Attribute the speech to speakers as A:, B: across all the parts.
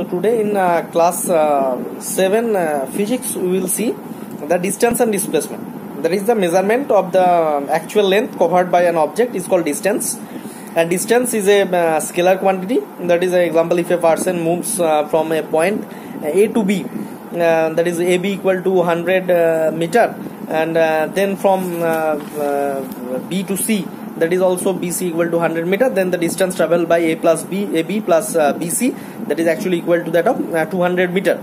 A: So today in uh, class uh, 7 uh, physics we will see the distance and displacement. That is the measurement of the actual length covered by an object. Is called distance. And distance is a uh, scalar quantity. That is an example if a person moves uh, from a point A to B uh, that is AB equal to 100 meter and then from B to C that is also BC equal to 100 meter then the distance traveled by A plus B AB plus uh, BC that is actually equal to that of uh, 200 meter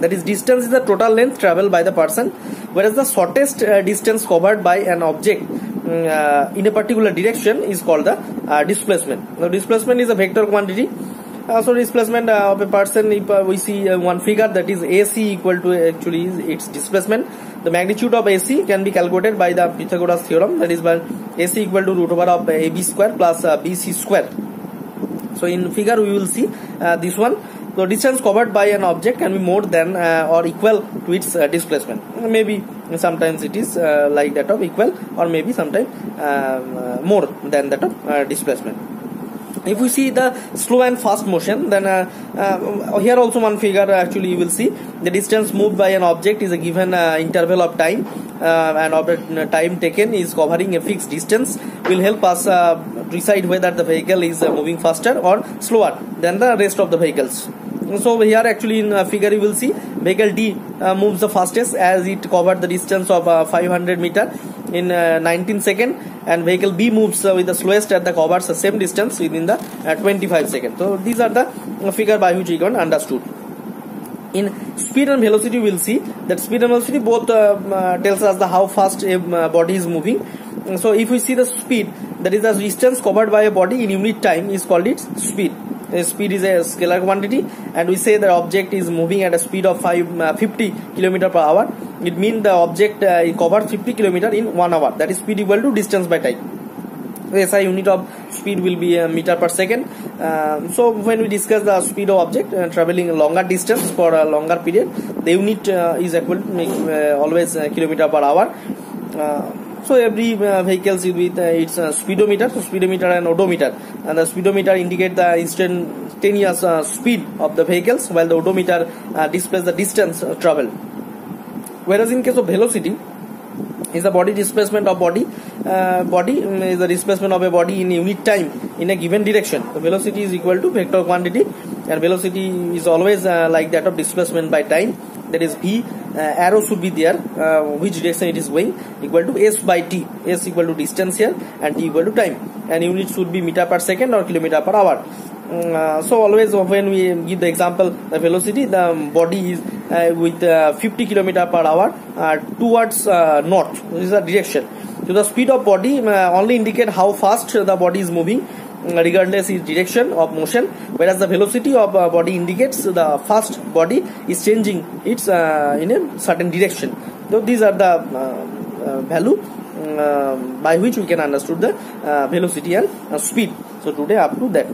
A: that is distance is the total length traveled by the person whereas the shortest uh, distance covered by an object mm, uh, in a particular direction is called the uh, displacement now displacement is a vector quantity uh, so displacement uh, of a person if uh, we see uh, one figure that is AC equal to actually its displacement. The magnitude of AC can be calculated by the Pythagoras theorem. That is by AC equal to root over of AB square plus uh, BC square. So in figure we will see uh, this one. The distance covered by an object can be more than or equal to its displacement. Maybe sometimes it is like that of equal or maybe sometimes um, more than that of displacement if we see the slow and fast motion then uh, uh, here also one figure actually you will see. The distance moved by an object is a given uh, interval of time. Uh, and of the time taken is covering a fixed distance will help us uh, decide whether the vehicle is uh, moving faster or slower than the rest of the vehicles. So here actually in figure you will see vehicle D moves the fastest as it covered the distance of 500 meter in uh, 19 second and vehicle B moves uh, with the slowest at the covers the same distance within the uh, 25 second. So these are the figure by which we can understood. In speed and velocity, we will see that speed and velocity both tells us the how fast a body is moving. So if we see the speed, that is the distance covered by a body in unit time is called its speed speed is a scalar quantity and we say the object is moving at a speed of 5 uh, 50 km per hour it means the object uh, covers 50 km in 1 hour that is speed equal to distance by time SI unit of speed will be a meter per second. Uh, so when we discuss the speed of object uh, traveling longer distance for a longer period, the unit uh, is equal to uh, always kilometer per hour. So every uh, vehicles with uh, its uh, speedometer, so speedometer and odometer, and the speedometer indicate the instantaneous uh, speed of the vehicles, while the odometer uh, displays the distance uh, traveled. Whereas in case of velocity, is the body displacement of body uh, body um, is the displacement of a body in unit time in a given direction the velocity is equal to vector quantity and velocity is always uh, like that of displacement by time that is v uh, arrow should be there uh, which direction it is going? Equal to s by t. S equal to distance here and t equal to time. And unit should be meter per second or kilometer per hour. Mm, uh, so always when we give the example the velocity the body is uh, with uh, 50 kilometer per hour uh, towards north. This is the direction. So the speed of body only indicate how fast the body is moving regardless its direction of motion whereas the velocity of uh, body indicates the fast body is changing its uh, in a certain direction. So these are the uh, value by which we can understood the velocity and speed. So today up to that